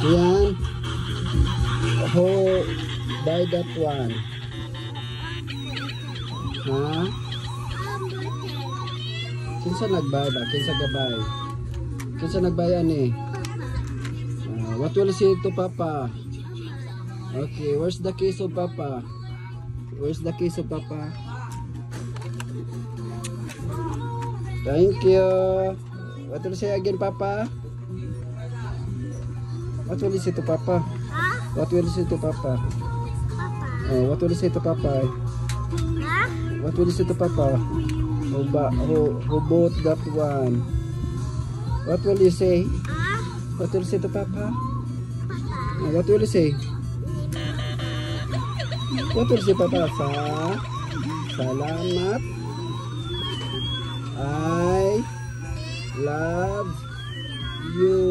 Yan. Who buy that one? Ha? Kinsa nagbay ba? Kinsa gabay? Kinsa nagbay ani? Ah, what will say to Papa? Okay, where's the kiss of Papa? Where's the kiss of Papa? Thank you. What will say again, Papa? What will you say to Papa? Ha? What will you say to Papa? Papa. Oh, what will you say to Papa? Ha? What will you say to Papa? Who, who, who bought that one? What will you say? Ha? What will you say to Papa? Papa. What will you say? What will you say, Papa? Sa salamat. I love you.